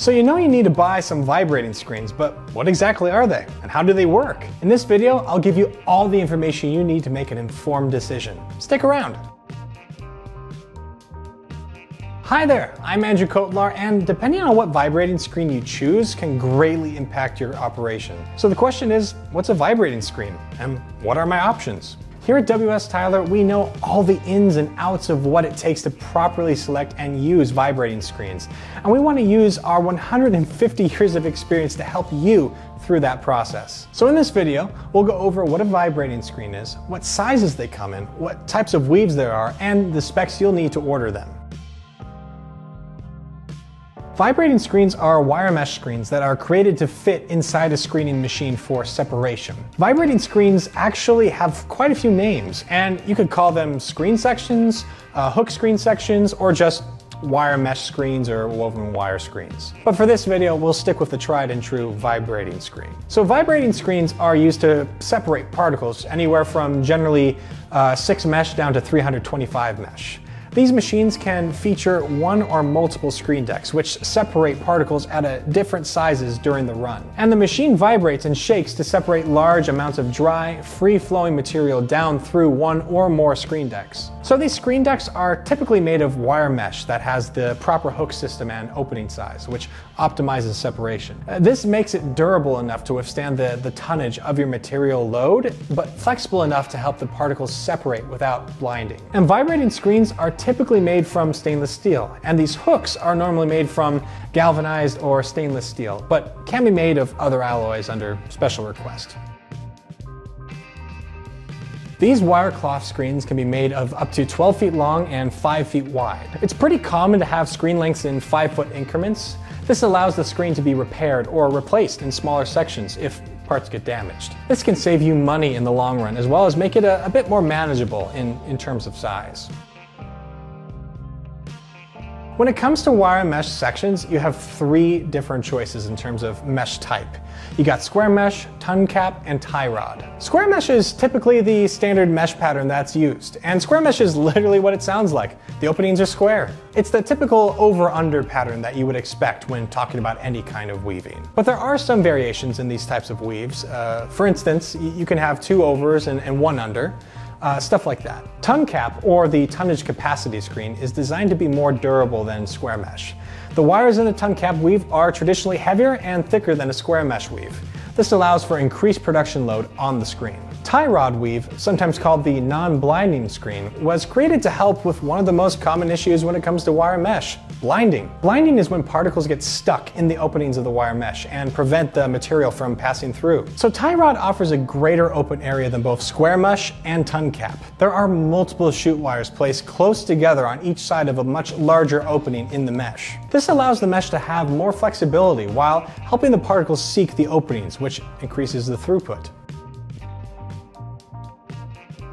So you know you need to buy some vibrating screens, but what exactly are they and how do they work? In this video, I'll give you all the information you need to make an informed decision. Stick around. Hi there, I'm Andrew Kotlar, and depending on what vibrating screen you choose can greatly impact your operation. So the question is, what's a vibrating screen and what are my options? Here at WS Tyler, we know all the ins and outs of what it takes to properly select and use vibrating screens. And we want to use our 150 years of experience to help you through that process. So in this video, we'll go over what a vibrating screen is, what sizes they come in, what types of weaves there are, and the specs you'll need to order them. Vibrating screens are wire mesh screens that are created to fit inside a screening machine for separation. Vibrating screens actually have quite a few names, and you could call them screen sections, uh, hook screen sections, or just wire mesh screens or woven wire screens. But for this video, we'll stick with the tried and true vibrating screen. So vibrating screens are used to separate particles anywhere from generally uh, 6 mesh down to 325 mesh. These machines can feature one or multiple screen decks, which separate particles at a different sizes during the run. And the machine vibrates and shakes to separate large amounts of dry, free-flowing material down through one or more screen decks. So these screen decks are typically made of wire mesh that has the proper hook system and opening size, which optimizes separation. Uh, this makes it durable enough to withstand the, the tonnage of your material load, but flexible enough to help the particles separate without blinding. And vibrating screens are typically made from stainless steel, and these hooks are normally made from galvanized or stainless steel, but can be made of other alloys under special request. These wire cloth screens can be made of up to 12 feet long and 5 feet wide. It's pretty common to have screen lengths in 5 foot increments. This allows the screen to be repaired or replaced in smaller sections if parts get damaged. This can save you money in the long run as well as make it a, a bit more manageable in, in terms of size. When it comes to wire mesh sections, you have three different choices in terms of mesh type. You got square mesh, ton cap, and tie rod. Square mesh is typically the standard mesh pattern that's used, and square mesh is literally what it sounds like. The openings are square. It's the typical over-under pattern that you would expect when talking about any kind of weaving. But there are some variations in these types of weaves. Uh, for instance, you can have two overs and, and one under uh, stuff like that. Ton cap, or the tonnage capacity screen, is designed to be more durable than square mesh. The wires in a ton cap weave are traditionally heavier and thicker than a square mesh weave. This allows for increased production load on the screen. Tie rod weave, sometimes called the non-blinding screen, was created to help with one of the most common issues when it comes to wire mesh, blinding. Blinding is when particles get stuck in the openings of the wire mesh and prevent the material from passing through. So tie rod offers a greater open area than both square mesh and ton cap. There are multiple shute wires placed close together on each side of a much larger opening in the mesh. This allows the mesh to have more flexibility while helping the particles seek the openings, which increases the throughput.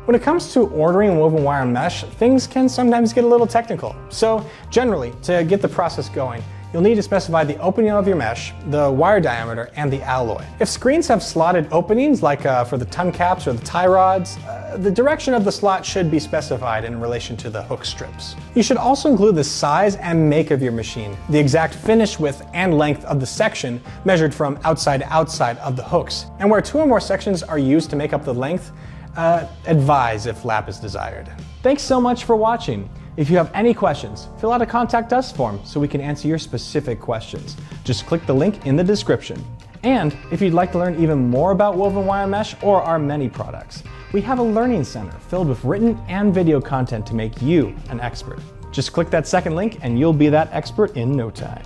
When it comes to ordering woven wire mesh, things can sometimes get a little technical. So generally, to get the process going, you'll need to specify the opening of your mesh, the wire diameter, and the alloy. If screens have slotted openings, like uh, for the ton caps or the tie rods, uh, the direction of the slot should be specified in relation to the hook strips. You should also include the size and make of your machine, the exact finish width and length of the section measured from outside to outside of the hooks. And where two or more sections are used to make up the length, uh, advise if lap is desired. Thanks so much for watching. If you have any questions, fill out a contact us form so we can answer your specific questions. Just click the link in the description. And if you'd like to learn even more about woven wire mesh or our many products, we have a learning center filled with written and video content to make you an expert. Just click that second link and you'll be that expert in no time.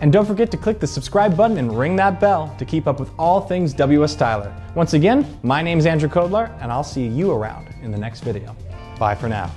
And don't forget to click the subscribe button and ring that bell to keep up with all things WS Tyler. Once again, my name is Andrew Kotlar, and I'll see you around in the next video. Bye for now.